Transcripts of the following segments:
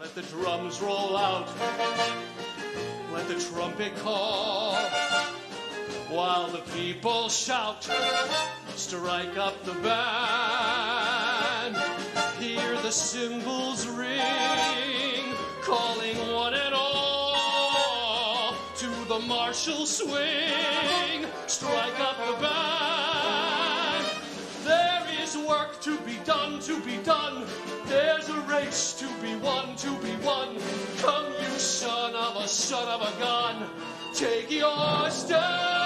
Let the drums roll out. Let the trumpet call. While the people shout, strike up the band. Hear the cymbals ring, calling one and all to the martial swing. Strike up the band. Done, to be done. There's a race to be won, to be won. Come, you son of a son of a gun, take your stand.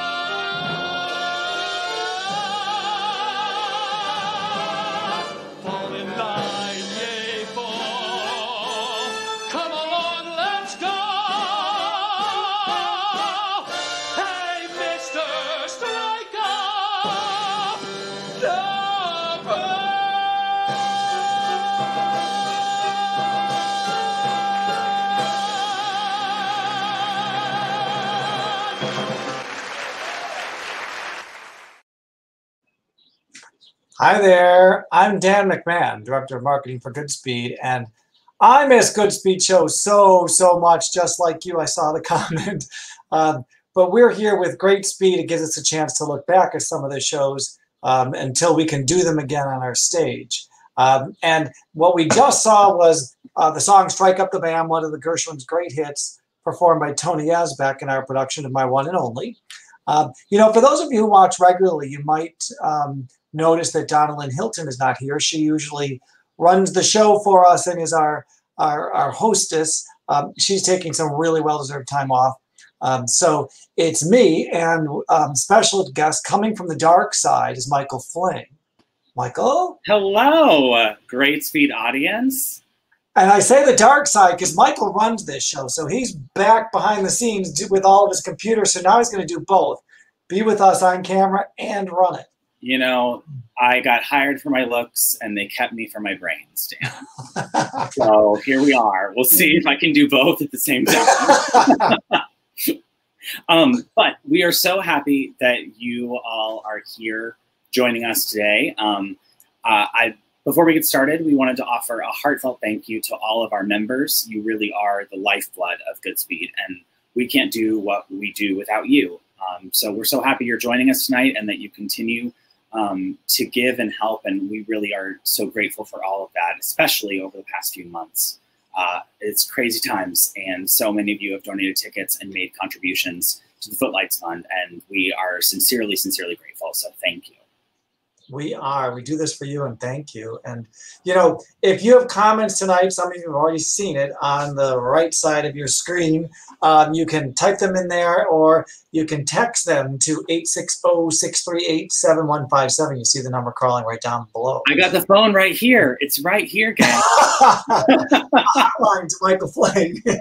Hi there. I'm Dan McMahon, Director of Marketing for Goodspeed, and I miss Goodspeed shows so, so much, just like you. I saw the comment. Um, but we're here with Greatspeed. It gives us a chance to look back at some of the shows um, until we can do them again on our stage. Um, and what we just saw was uh, the song Strike Up the Band, one of the Gershwin's great hits, performed by Tony Yazbeck in our production of My One and Only. Um, you know, for those of you who watch regularly, you might um, notice that Donalyn Hilton is not here. She usually runs the show for us and is our our, our hostess. Um, she's taking some really well-deserved time off. Um, so it's me and um, special guest coming from the dark side is Michael Flynn. Michael? Hello, Greatspeed audience. And I say the dark side because Michael runs this show. So he's back behind the scenes with all of his computers. So now he's going to do both be with us on camera and run it. You know, I got hired for my looks and they kept me for my brains, Dan. so here we are. We'll see if I can do both at the same time. um, but we are so happy that you all are here joining us today. Um, uh, I before we get started, we wanted to offer a heartfelt thank you to all of our members. You really are the lifeblood of Goodspeed, and we can't do what we do without you. Um, so we're so happy you're joining us tonight and that you continue um, to give and help. And we really are so grateful for all of that, especially over the past few months. Uh, it's crazy times, and so many of you have donated tickets and made contributions to the Footlights Fund, and we are sincerely, sincerely grateful. So thank you. We are. We do this for you and thank you. And, you know, if you have comments tonight, some of you have already seen it on the right side of your screen. Um, you can type them in there or you can text them to 860-638-7157. You see the number crawling right down below. I got the phone right here. It's right here, guys. Hotline to Michael Flame.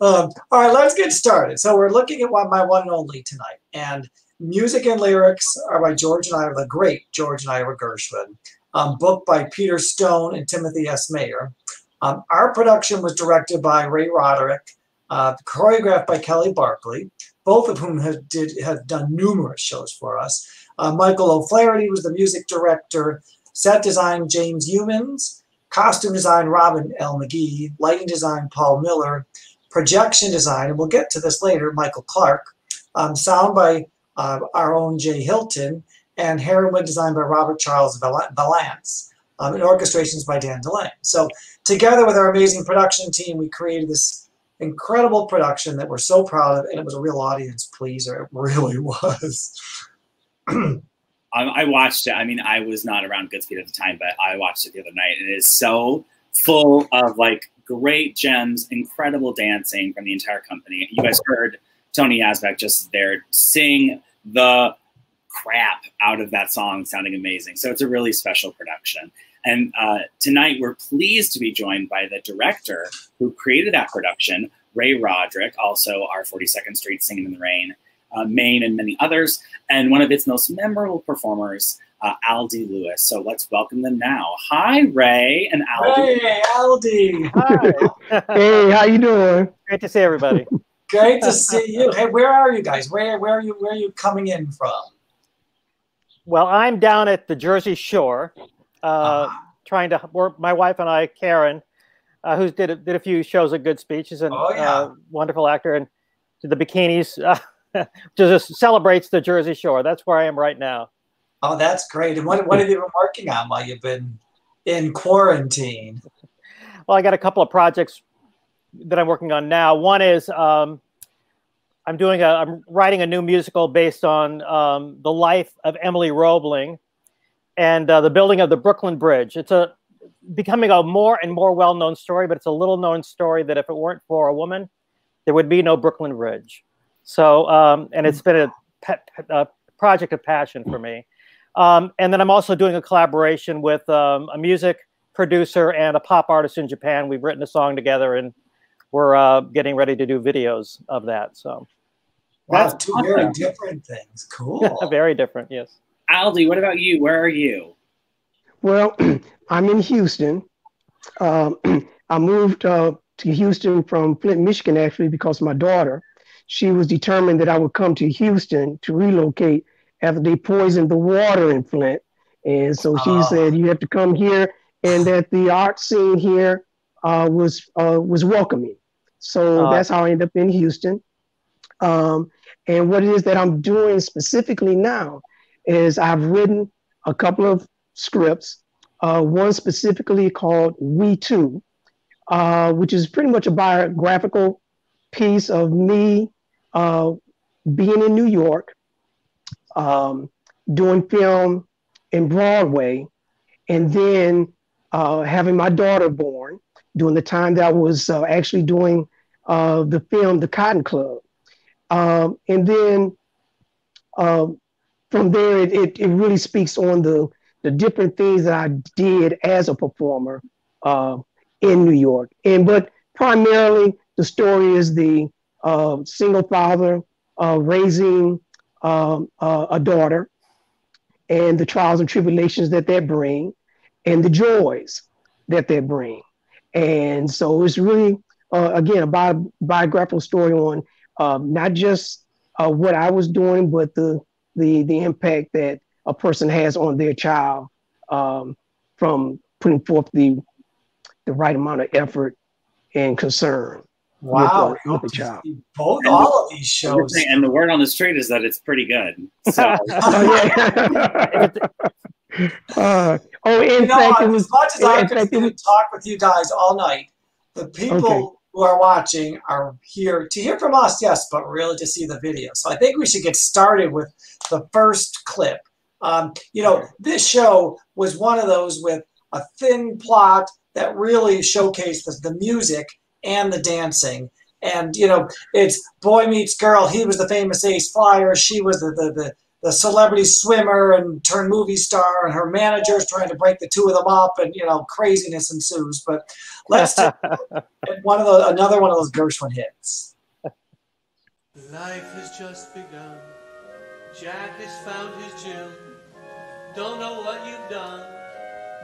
um, all right, let's get started. So we're looking at one, my one and only tonight. And music and lyrics are by George and Ira, the great George and Ira Gershwin. Um, book by Peter Stone and Timothy S. Mayer. Um, our production was directed by Ray Roderick, uh, choreographed by Kelli Barclay, both of whom have, did, have done numerous shows for us. Uh, Michael O'Flaherty was the music director, set design James Youmans, costume design Robin L. McGee, lighting design Paul Miller, projection design, and we'll get to this later, Michael Clark, um, sound by uh, our own Jay Hilton, and heroin designed by Robert Charles Vallance, um, and orchestrations by Dan DeLay. So together with our amazing production team, we created this incredible production that we're so proud of, and it was a real audience pleaser. It really was. Um, I watched it. I mean, I was not around Goodspeed at the time, but I watched it the other night, and it is so full of like great gems, incredible dancing from the entire company. You guys heard Tony Yazbeck just there sing the crap out of that song, sounding amazing. So it's a really special production. And uh, tonight we're pleased to be joined by the director who created that production, Ray Roderick, also our 42nd Street Singing in the Rain, uh, Maine, and many others, and one of its most memorable performers, uh, Alde Lewis. So let's welcome them now. Hi, Ray and Alde. Hey, Alde. Hi. hey, how you doing? Great to see everybody. Great to see you. Hey, where are you guys? Where where are you where are you coming in from? Well, I'm down at the Jersey Shore, uh, trying to work. My wife and I, Karen, uh, who did a, did a few shows at Goodspeed. He's a Oh, yeah. uh, wonderful actor, and did the bikinis. Uh, just celebrates the Jersey Shore. That's where I am right now. Oh, that's great. And what, what have you been working on while you've been in quarantine? Well, I got a couple of projects that I'm working on now. One is um, I'm doing a I'm writing a new musical based on um, the life of Emily Roebling and uh, the building of the Brooklyn Bridge. It's a becoming a more and more well-known story, but it's a little-known story that if it weren't for a woman, there would be no Brooklyn Bridge. So, um, and it's been a, a project of passion for me. Um, and then I'm also doing a collaboration with um, a music producer and a pop artist in Japan. We've written a song together, and we're uh, getting ready to do videos of that. So, Wow, That's two very different things. Cool. very different. Yes. Alde, what about you? Where are you? Well, I'm in Houston. Um, I moved uh, to Houston from Flint, Michigan, actually, because my daughter, she was determined that I would come to Houston to relocate after they poisoned the water in Flint. And so she Oh. said, you have to come here and that the art scene here uh, was, uh, was welcoming. So Oh. that's how I ended up in Houston. Um, and what it is that I'm doing specifically now is I've written a couple of scripts, uh, one specifically called We Too, uh, which is pretty much a biographical piece of me uh, being in New York, um, doing film in Broadway, and then uh, having my daughter born during the time that I was uh, actually doing uh, the film The Cotton Club. Um, and then um, from there, it, it, it really speaks on the, the different things that I did as a performer uh, in New York. And but primarily, the story is the uh, single father uh, raising um, a daughter and the trials and tribulations that they bring and the joys that they bring. And so it's really, uh, again, a bi- biographical story on um, not just uh, what I was doing, but the, the, the impact that a person has on their child um, from putting forth the, the right amount of effort and concern. Wow. with the- with the child. see Both all of these shows. And the word on the street is that it's pretty good. So Oh, yeah. uh, oh, in You know, fact, it as much as I in could fact, it sit was- and talk with you guys all night, the people Okay. Who are watching are here to hear from us, yes, but really to see the video. So I think we should get started with the first clip. Um, you know, this show was one of those with a thin plot that really showcased the, the music and the dancing. And you know, it's boy meets girl. He was the famous ace flyer. She was the the, the the celebrity swimmer and turned movie star, and her manager's trying to break the two of them up, and you know craziness ensues. But let's take one of the another one of those Gershwin hits. Life has just begun. Jack has found his Jill. Don't know what you've done,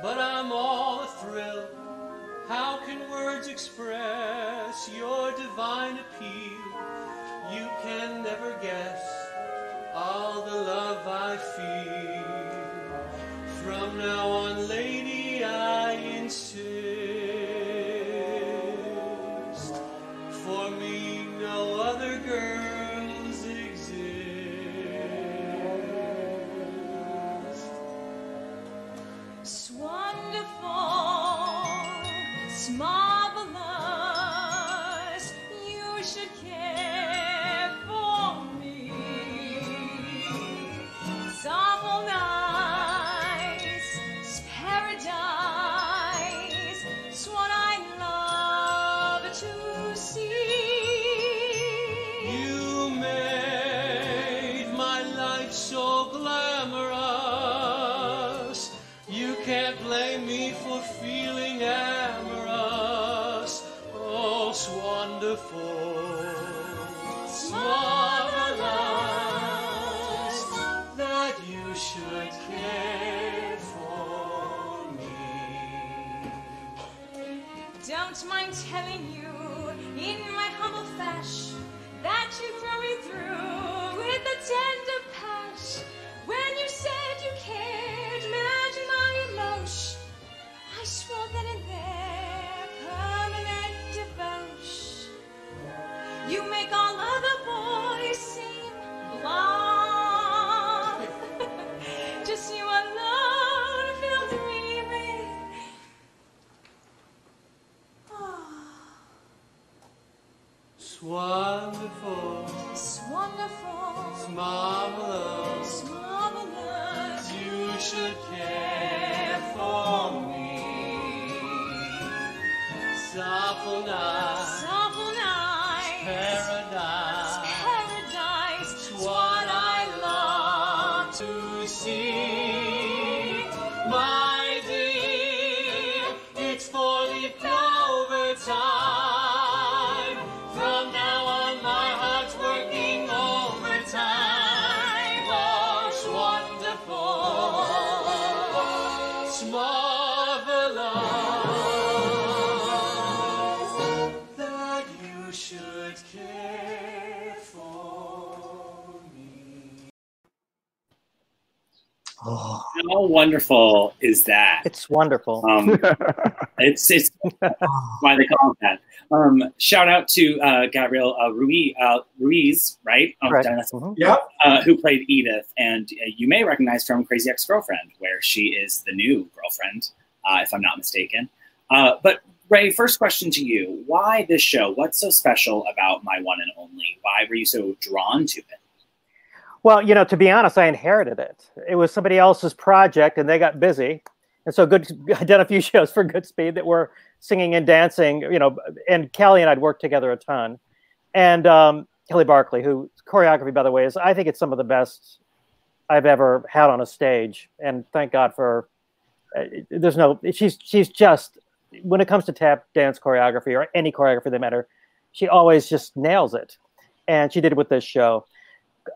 but I'm all athrill. How can words express your divine appeal? You can never guess all the love I feel. From now on, lady, I insist. Oh, How wonderful is that? It's wonderful. Um, it's it's why they call it that. Um, shout out to uh, Gabrielle uh, Ruiz, uh, Ruiz, right? Oh, Right. did I mess- Mhm. yep. uh, who played Edith, and uh, you may recognize from Crazy Ex-Girlfriend, where she is the new girlfriend, uh, if I'm not mistaken. Uh, but Ray, first question to you: Why this show? What's so special about My One and Only? Why were you so drawn to it? Well, you know, to be honest, I inherited it. It was somebody else's project, and they got busy, and so good. I done a few shows for Goodspeed that were singing and dancing. You know, and Kelli and I'd worked together a ton, and um, Kelli Barclay, who choreography, by the way, is I think it's some of the best I've ever had on a stage, and thank God for. Uh, there's no. She's she's just when it comes to tap dance choreography or any choreography that matter, she always just nails it, and she did it with this show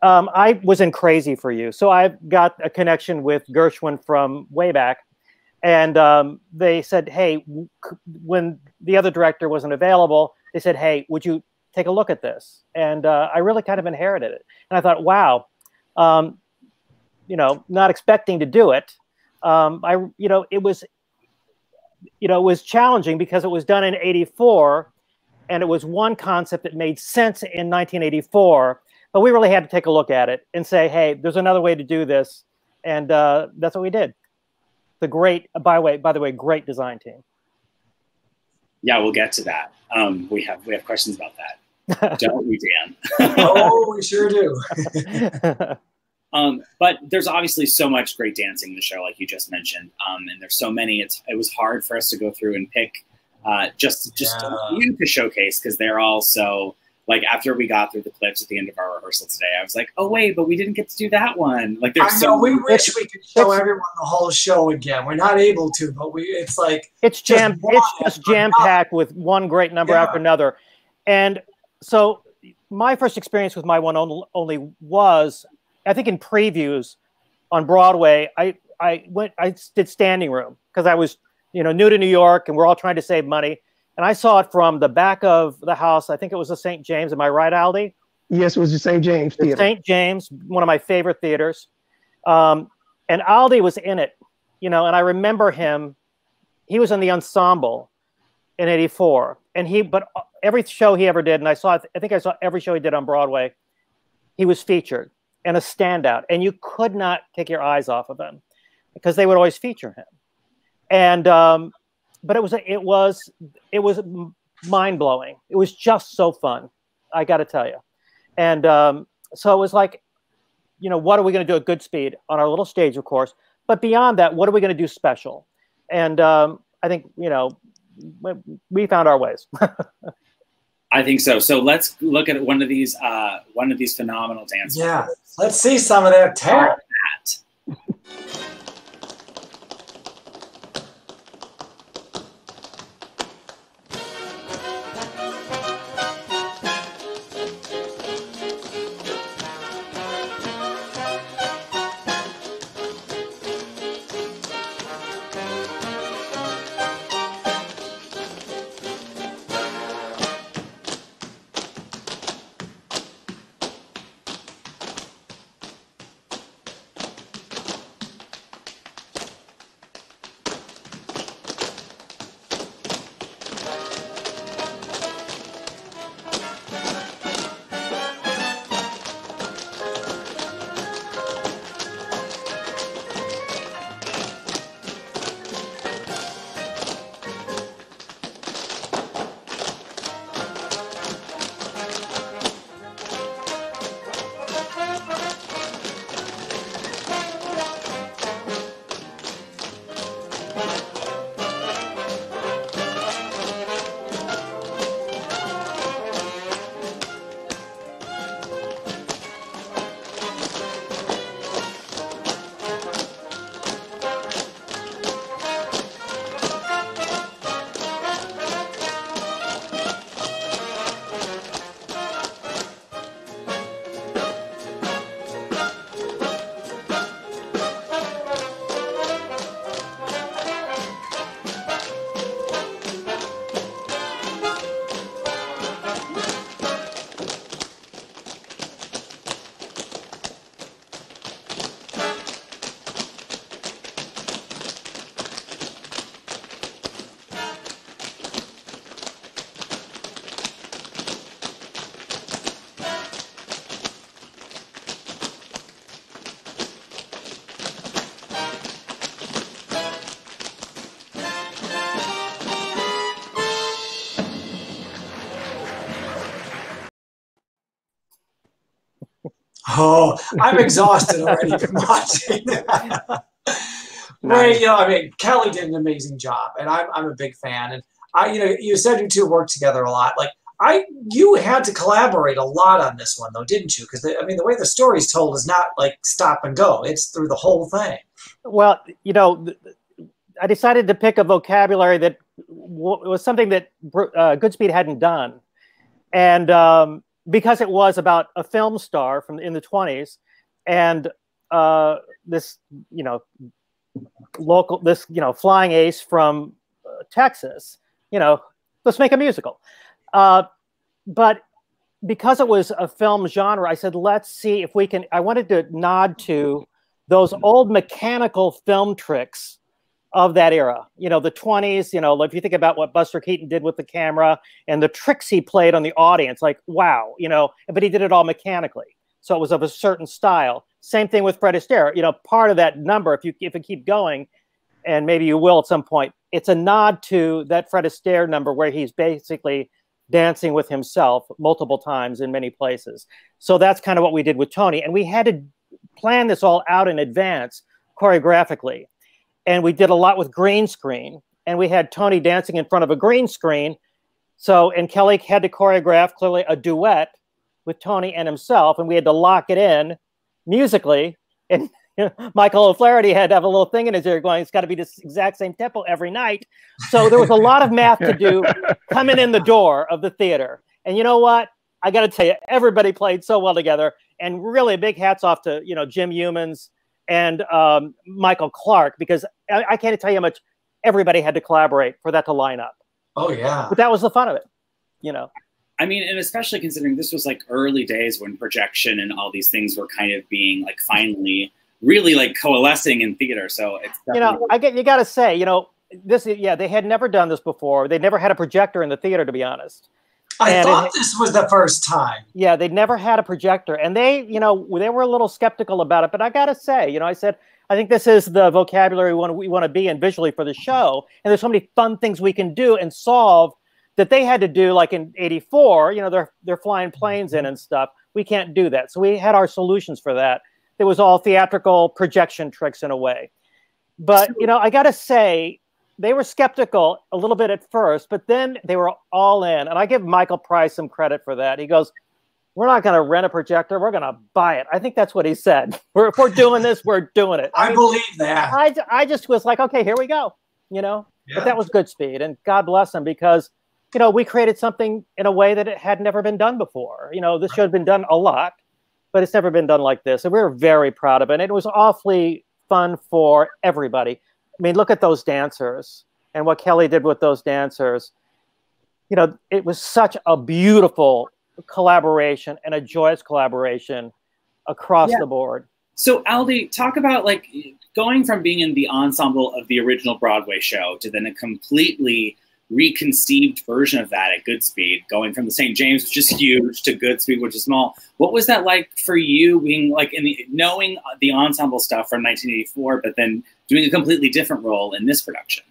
um, I was in Crazy for You, so I've got a connection with Gershwin from way back, and um, they said, "Hey, when the other director wasn't available, they said, "Hey, would you take a look at this?" And uh, I really kind of inherited it, and I thought, "Wow, um, you know, not expecting to do it. Um, I, you know, it was, you know, it was challenging because it was done in '84." And it was one concept that made sense in 1984, but we really had to take a look at it and say, hey, there's another way to do this, and uh, that's what we did. The great, by way, by the way, great design team. Yeah, we'll get to that. Um, we have we have questions about that, don't we, Dan? Oh, we sure do. Um, but there's obviously so much great dancing in the show, like you just mentioned, um, and there's so many. It's it was hard for us to go through and pick uh, just just Yeah. a few to showcase because they're all so. Like after we got through the clips at the end of our rehearsal today, I was like, "Oh wait, but we didn't get to do that one." Like I there's know so we wish we could show everyone the whole show again. We're not able to, but we it's like it's Just jam one it's just jam packed with one great number Yeah. after another and so my first experience with my one only, only was i think in previews on broadway i i went i did standing room because i was you know new to new york and we're all trying to save money and i saw it from the back of the house i think it was the st james am i right alde Yes, it was the St. James Theater. St. James, one of my favorite theaters. Um, and Alde was in it, you know, and I remember him. He was in the ensemble in '84, and he, but every show he ever did, and I saw, I think I saw every show he did on Broadway. He was featured and a standout, and you could not take your eyes off of him because they would always feature him. And um, but it was it was it was mind blowing. It was just so fun. I got to tell you. And um, so it was like, you know, what are we going to do at Goodspeed on our little stage, of course, but beyond that, what are we going to do special? And um, I think you know, we, we found our ways. I think so. So let's look at one of these uh, one of these phenomenal dances. yeah. Let's see some of that tap. Oh, I'm exhausted already from watching. Ray, you know, I mean, Kelli did an amazing job, and I'm, I'm a big fan. And I, you know, you said you two worked together a lot. Like I, you had to collaborate a lot on this one, though, didn't you? Because I mean, the way the story's told is not like stop and go; it's through the whole thing. Well, you know, I decided to pick a vocabulary that was something that uh, Goodspeed hadn't done, and um, because it was about a film star from in the twenties, and uh, this, you know, local, this, you know, flying ace from uh, Texas, you know, let's make a musical. Uh, but because it was a film genre, I said, let's see if we can. I wanted to nod to those old mechanical film tricks of that era. You know, the 20s, you know, if you think about what Buster Keaton did with the camera and the tricks he played on the audience, like, wow, you know, but he did it all mechanically. So it was of a certain style. Same thing with Fred Astaire. You know, part of that number, if you if it keep going, and maybe you will at some point, it's a nod to that Fred Astaire number where he's basically dancing with himself multiple times in many places. So that's kind of what we did with Tony. And we had to plan this all out in advance choreographically. And we did a lot with green screen. And we had Tony dancing in front of a green screen. So, and Kelli had to choreograph clearly a duet with Tony and himself. And we had to lock it in musically. And Michael O'Flaherty had to have a little thing in his ear going, it's got to be this exact same tempo every night. So there was a lot of math to do coming in the door of the theater. And you know what? I got to tell you, everybody played so well together. And really, big hats off to you know Jim Youmans and um, Michael Clark because I, I, can't tell you how much everybody had to collaborate for that to line up. Oh yeah, but that was the fun of it, you know. I mean, and especially considering this was like early days when projection and all these things were kind of being like finally really like coalescing in theater. So it's you know, I get you got to say, you know, this yeah, they had never done this before. They never had a projector in the theater, to be honest. I and thought it, this was the first time. Yeah, they'd never had a projector, and they, you know, they were a little skeptical about it. But I got to say, you know, I said, I think this is the vocabulary we want, we want to be in visually for the show, and there's so many fun things we can do and solve that they had to do, like in '84. You know, they're they're flying planes in mm-hmm. and stuff. We can't do that, so we had our solutions for that. It was all theatrical projection tricks in a way. But you know, I got to say, they were skeptical a little bit at first, but then they were all in. And I give Michael Price some credit for that. He goes, We're not going to rent a projector, we're going to buy it. I think that's what he said. We're, if we're doing this, we're doing it. I, I mean, believe that. I, I just was like, Okay, here we go. You know, yeah. but that was Goodspeed, And God bless him because, you know, we created something in a way that it had never been done before. You know, this should have been done a lot, but it's never been done like this. And we were very proud of it. And it was awfully fun for everybody. I mean, look at those dancers and what Kelli did with those dancers. You know, it was such a beautiful collaboration and a joyous collaboration across yeah. the board. So, Alde, talk about like going from being in the ensemble of the original Broadway show to then a completely reconceived version of that at Goodspeed, going from the St. James, which is huge, to Goodspeed, which is small. What was that like for you, being like in the knowing the ensemble stuff from 1984, but then doing a completely different role in this production?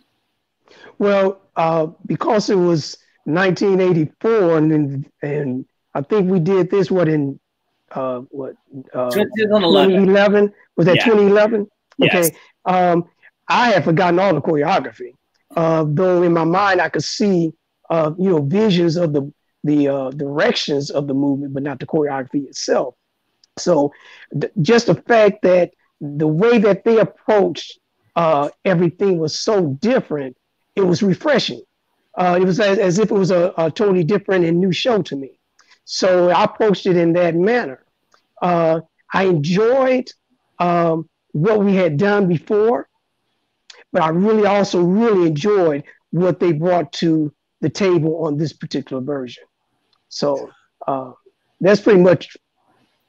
Well, uh, because it was 1984, and and I think we did this what in uh, what uh, 2011 was that yeah. 2011? Yes. Okay, um, I had forgotten all the choreography uh, though in my mind I could see uh, you know visions of the the uh, directions of the movement, but not the choreography itself. So th- just the fact that the way that they approached uh, everything was so different, it was refreshing. Uh, it was as, as, if it was a, a, totally different and new show to me. So I approached it in that manner. Uh, I enjoyed um, what we had done before but I really also really enjoyed what they brought to the table on this particular version. So uh, that's pretty much,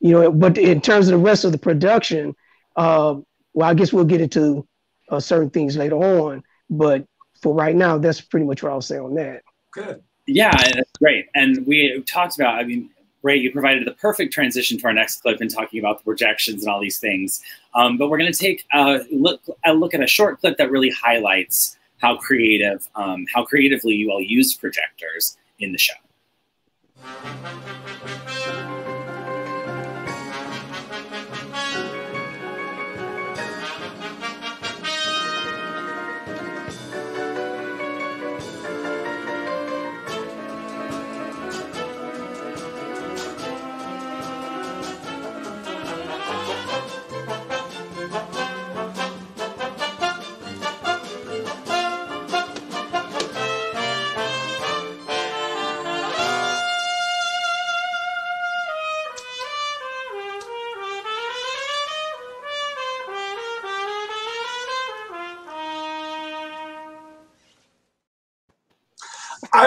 you know. But in terms of the rest of the production, uh, well, I guess we'll get into uh, certain things later on. But for right now, that's pretty much what I'll say on that. Good. Yeah, that's great. And we talked about, I mean, Ray, you provided the perfect transition to our next clip and talking about the projections and all these things. Um, but we're going to take a look, a look at a short clip that really highlights how creative, um, how creatively you all use projectors in the show.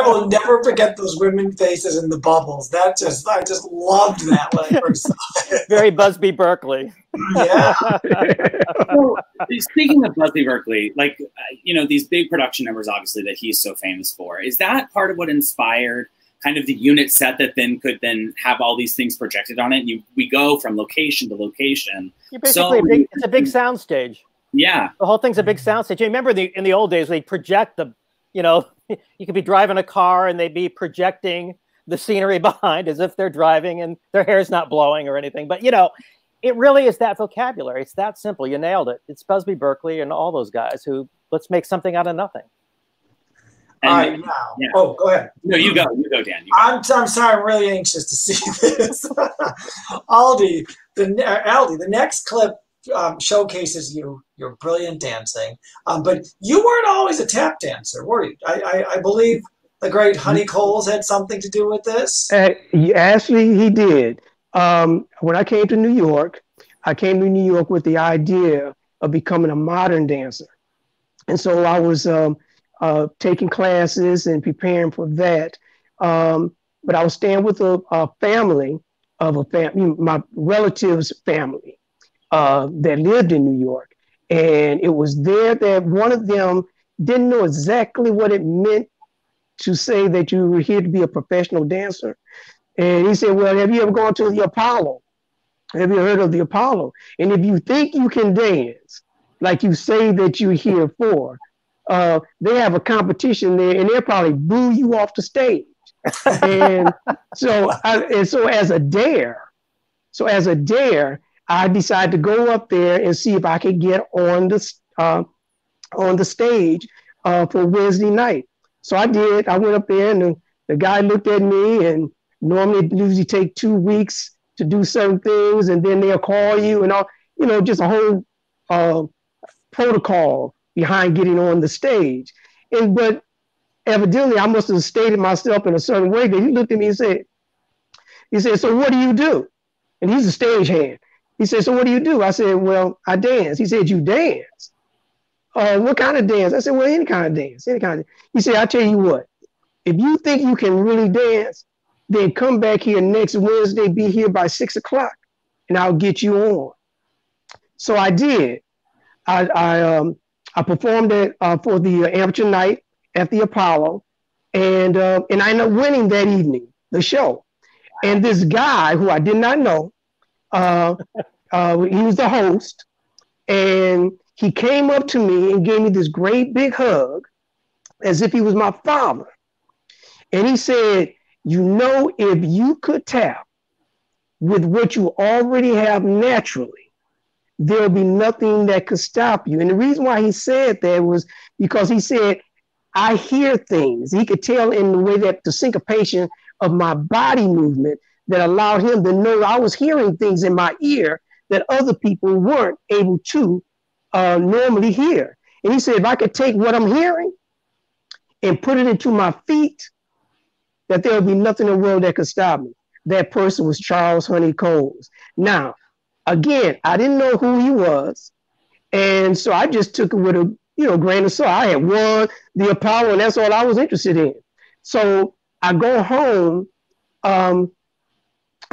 Will never forget those women faces in the bubbles. That just I just loved that when I first saw it. Very Busby Berkeley. Yeah. So, speaking of Busby Berkeley, like uh, you know these big production numbers, obviously that he's so famous for, is that part of what inspired kind of the unit set that then could then have all these things projected on it? And you, we go from location to location. You're basically a big, it's a big sound stage. Yeah, The whole thing's a big sound stage. You remember the in the old days they project the, you know, you could be driving a car and they'd be projecting the scenery behind as if they're driving and their hair's not blowing or anything. But you know, it really is that vocabulary. It's that simple. You nailed it. It's Busby Berkeley and all those guys who let's make something out of nothing. and All right, now. yeah. Oh, go ahead. no, you go, you go, Dan. You go. I'm, I'm sorry. I'm really anxious to see this. Alde, the uh, Alde, the next clip um, showcases you your brilliant dancing. Um, but you weren't always a tap dancer, were you? I, I, I believe the great Honey Coles had something to do with this. Uh, actually, he did. Um, when I came to New York, I came to New York with the idea of becoming a modern dancer. And so I was um, uh, taking classes and preparing for that. Um, but I was staying with a, a family of a family, my relative's family uh, that lived in New York. And it was there that one of them didn't know exactly what it meant to say that you were here to be a professional dancer. And he said, Well, have you ever gone to the Apollo? Have you heard of the Apollo? And if you think you can dance, like you say that you're here for, uh, they have a competition there and they'll probably boo you off the stage. and so, I, and so as a dare, so as a dare, I decided to go up there and see if I could get on the uh, on the stage uh, for Wednesday night. So I did. I went up there and the, the guy looked at me and normally it usually take two weeks to do certain things and then they'll call you and all, you know, just a whole uh, protocol behind getting on the stage. And but evidently I must have stated myself in a certain way that he looked at me and said, he said, so what do you do? And he's a stage-hand. He said, so what do you do? I said, well, I dance. He said, you dance? Uh, what kind of dance? I said, well, any kind of dance, any kind of. He said, I tell you what, if you think you can really dance, then come back here next Wednesday, be here by six o'clock, and I'll get you on. So I did. I I um I performed it uh, for the uh, amateur night at the Apollo, and uh, and I ended up winning that evening the show. And this guy who I did not know, uh, uh, he was the host, and he came up to me and gave me this great big hug, as if he was my father. And he said, "You know, if you could tap with what you already have naturally." there'll be nothing that could stop you. And the reason why he said that was because he said, I hear things. He could tell in the way that the syncopation of my body movement that allowed him to know I was hearing things in my ear that other people weren't able to uh, normally hear. And he said, if I could take what I'm hearing and put it into my feet, that there would be nothing in the world that could stop me. That person was Charles Honey Coles. Now, again, I didn't know who he was. And so I just took it with a you know grain of salt. I had won the Apollo, and that's all I was interested in. So I go home, um,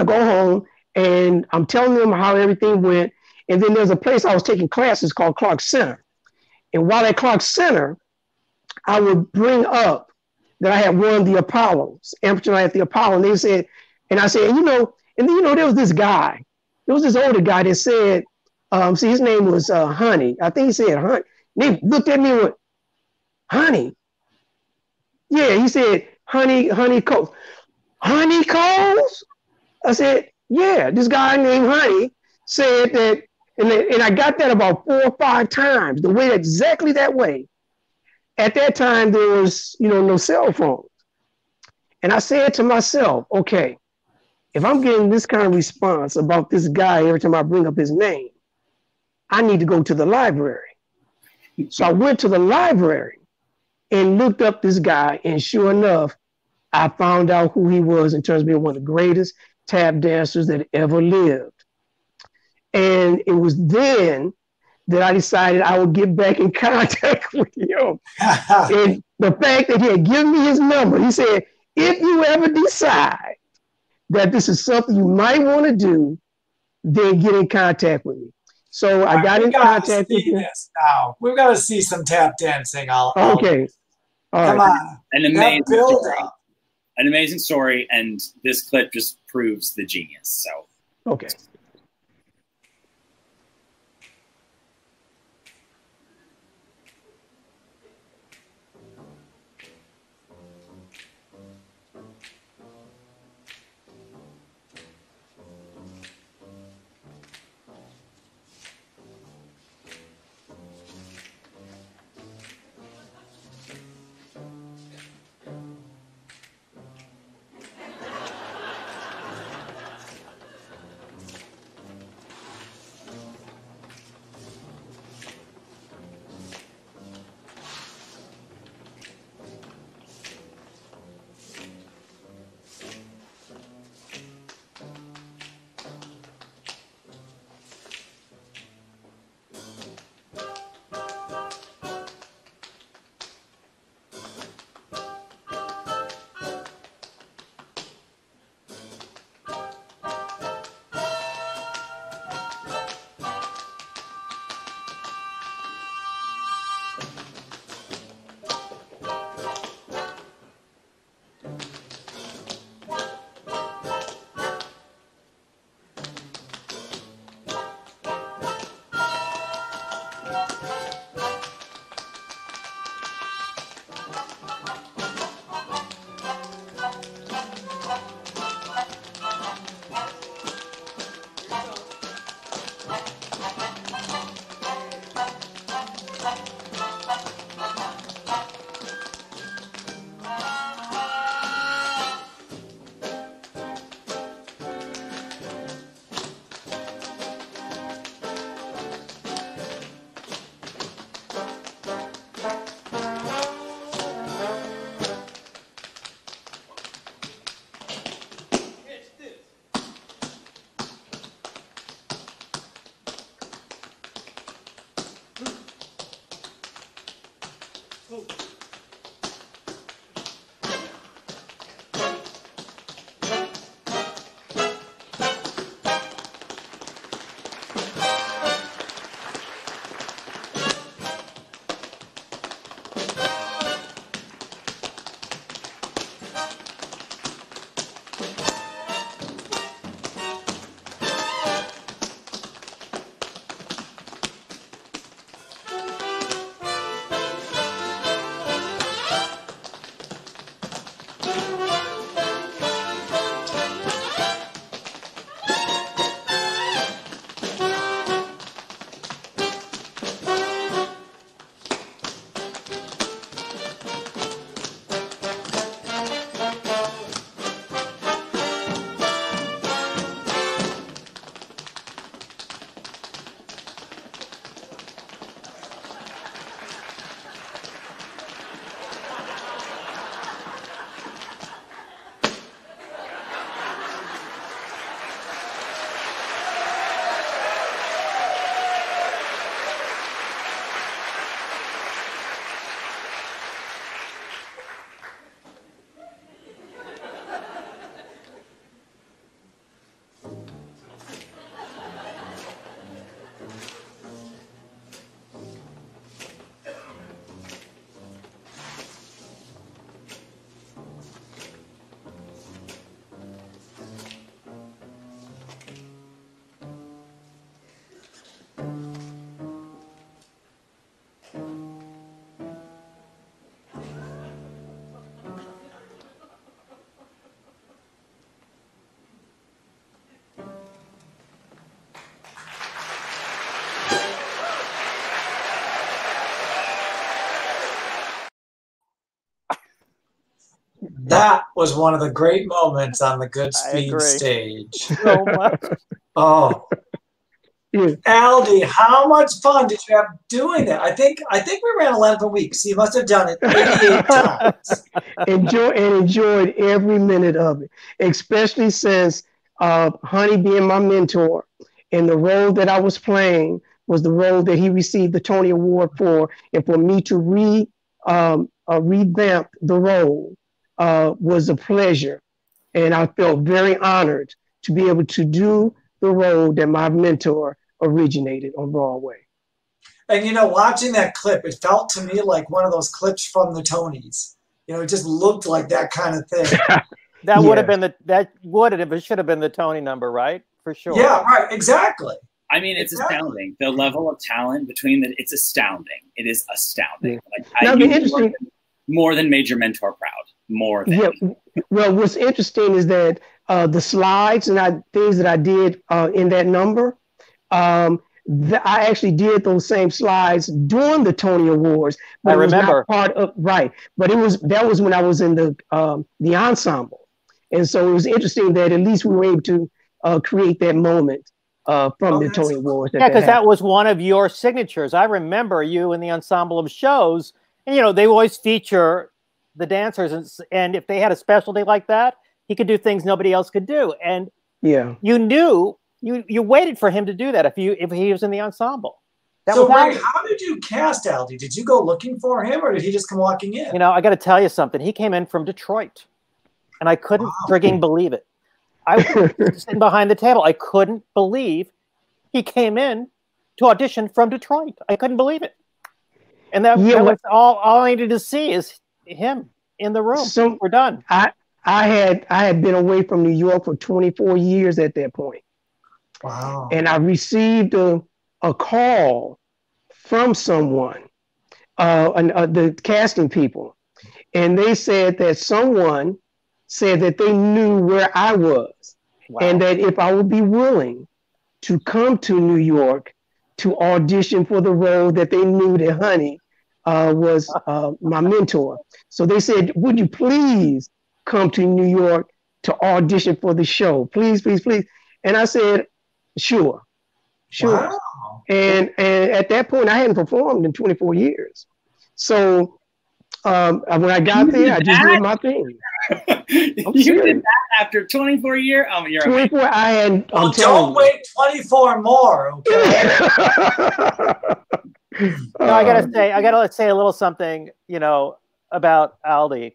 I go home and I'm telling them how everything went. And then there's a place I was taking classes called Clark Center. And while at Clark Center, I would bring up that I had won the Apollos, amateur at the Apollo. And they said, and I said, you know, and then, you know, there was this guy, there was this older guy that said, um, see, his name was uh, Honey. I think he said Honey. And they looked at me and went, Honey. Yeah, he said, Honey, Honey Coles. Honey Coles? I said, yeah, this guy named Honey said that, and, and I got that about four or five times, the way exactly that way. At that time, there was, you know, no cell phones. And I said to myself, okay, if I'm getting this kind of response about this guy every time I bring up his name, I need to go to the library. So I went to the library and looked up this guy, and sure enough, I found out who he was in terms of being one of the greatest tap dancers that ever lived. And it was then that I decided I would get back in contact with him. And the fact that he had given me his number. He said, if you ever decide that this is something you might want to do, then get in contact with me. So I got in contact with him. Now we've got to see some tap dancing. I'll, okay. All Come right. on. An amazing story. An amazing story, and this clip just proves the genius. So okay. That was one of the great moments on the Goodspeed stage. So oh, Alde, how much fun did you have doing that? I think I think we ran 11 weeks. You must have done it 88 times. Enjoy and enjoyed every minute of it, especially since uh, Honi being my mentor and the role that I was playing was the role that he received the Tony Award for, and for me to re um, uh, revamped the role uh, was a pleasure. And I felt very honored to be able to do the role that my mentor originated on Broadway. And you know, watching that clip, it felt to me like one of those clips from the Tonys. You know, it just looked like that kind of thing. That would have been the that would have it should have been the Tony number, right? For sure. yeah, right, exactly. I mean, it's Exactly. astounding. The level of talent between the, it's astounding. It is astounding. Like, Now, I, the you more than, more than Major Mentor proud. More than. Yeah. Well, what's interesting is that uh, the slides and I, things that I did uh, in that number, um, th- I actually did those same slides during the Tony Awards. I it not remember. part of right, but it was that was when I was in the um, the ensemble, and so it was interesting that at least we were able to uh, create that moment uh, from Oh, the Tony. Awards. Yeah, because that was one of your signatures. I remember you in the ensemble of shows, and you know they always feature the dancers, and, and if they had a specialty like that, he could do things nobody else could do, and yeah. you knew you you waited for him to do that if you if he was in the ensemble. That so, Ray, how did you cast Alde? Did you go looking for him, or did he just come walking in? You know, I got to tell you something. He came in from Detroit, and I couldn't Wow. frigging believe it. I was sitting behind the table. I couldn't believe he came in to audition from Detroit. I couldn't believe it. And that, Yeah, that was all, all I needed to see is him in the room. So We're done. I I had I had been away from New York for 24 years at that point. Wow. and I received a, a call from someone, uh, an, uh, the casting people, and they said that someone said that they knew where I was, Wow. and that if I would be willing to come to New York to audition for the role that they knew that Honi uh, was uh, my mentor. So they said, "Would you please come to New York to audition for the show? Please, please, please." And I said, "Sure, sure." Wow. And and at that point, I hadn't performed in 24 years. So um, when I got You there, did I just that? did my thing. you serious. did that after 24 years. Oh, you're amazing. 24, I had. Well, I'm don't wait 24 more, okay? No, I gotta say, I gotta say a little something, you know, about Alde.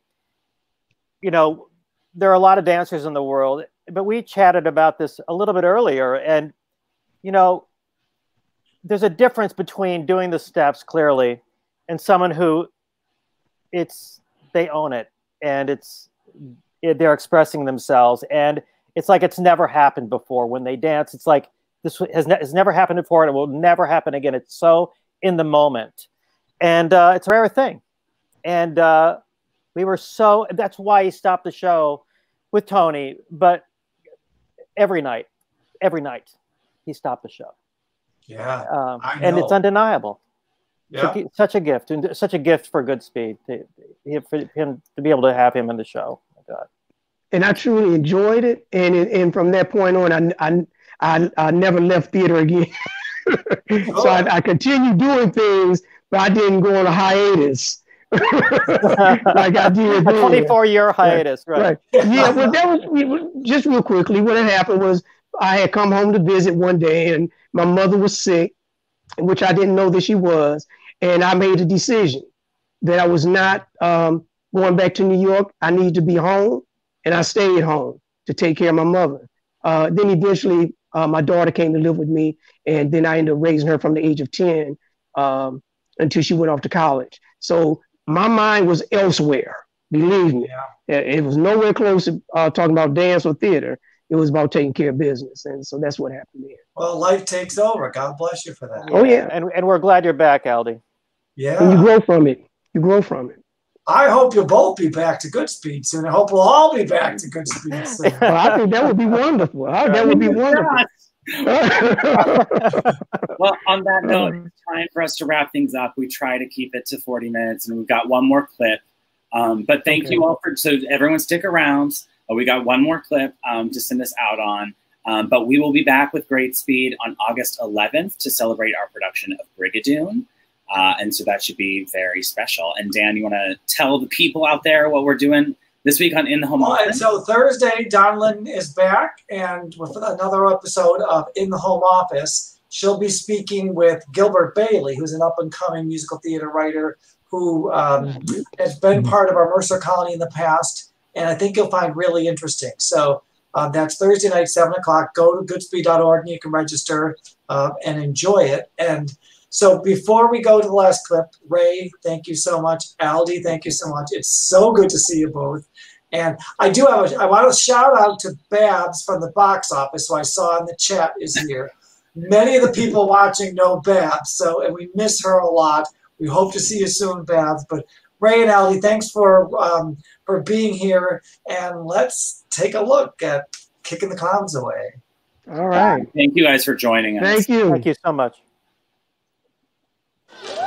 You know, there are a lot of dancers in the world, but we chatted about this a little bit earlier, and you know, there's a difference between doing the steps clearly and someone who it's they own it and it's it, they're expressing themselves and it's like it's never happened before when they dance it's like this has, ne- has never happened before and it will never happen again it's so in the moment and uh, it's a rare thing and uh, we were so that's why he stopped the show with tony but every night every night he stopped the show Yeah. um, I and it's undeniable Yeah. Such a- such a gift and such a gift for Goodspeed to, to- for him to be able to have him in the show my god and I truly enjoyed it. And and from that point on, I I I, I never left theater again. so I, I continued doing things, but I didn't go on a hiatus like I did. a 24 year hiatus right, Right. Yeah. Well, that was just real quickly. What had happened was I had come home to visit one day, and my mother was sick, which I didn't know that she was, and I made a decision that I was not um, going back to New York. I needed to be home, and I stayed home to take care of my mother. Uh, then eventually, uh, my daughter came to live with me, and then I ended up raising her from the age of ten um, until she went off to college. So my mind was elsewhere. Believe me. Yeah. It it was nowhere close to uh, talking about dance or theater. It was about taking care of business, and so that's what happened there. Well, life takes over. God bless you for that. Oh, yeah. and, and we're glad you're back alde And you grow from it. You grow from it. I hope you'll both be back to Goodspeed soon. I hope we'll all be back to Goodspeed soon. Well, I think that would be wonderful. Uh, that would be wonderful. Well, on that note, it's time for us to wrap things up. We try to keep it to 40 minutes, and we've got one more clip. Um, but thank Okay. you all for so everyone stick around. Uh, we got one more clip um, to send us out on. Um, but we will be back with Greatspeed on August 11th to celebrate our production of Brigadoon. Uh, and so that should be very special. And Dan, you want to tell the people out there what we're doing this week on In the Home Well, and Office? so Thursday, Donna Lynn is back and with another episode of In the Home Office. she'll be speaking with Gilbert Bailey, who's an up and coming musical theater writer who um, has been part of our Mercer Colony in the past, and I think you'll find really interesting. So um, that's Thursday night, 7 o'clock. Go to goodspeed.org and you can register uh, and enjoy it. And so before we go to the last clip, Ray, thank you so much. Alde, thank you so much. It's so good to see you both. And I do have a, I want to shout out to Babs from the box office, who I saw in the chat is here. Many of the people watching know Babs, so and we miss her a lot. We hope to see you soon, Babs. But Ray and Alde, thanks for um, for being here, and let's take a look at kicking the clouds away. All right. Thank you guys for joining us. Thank you. Thank you so much. Woo!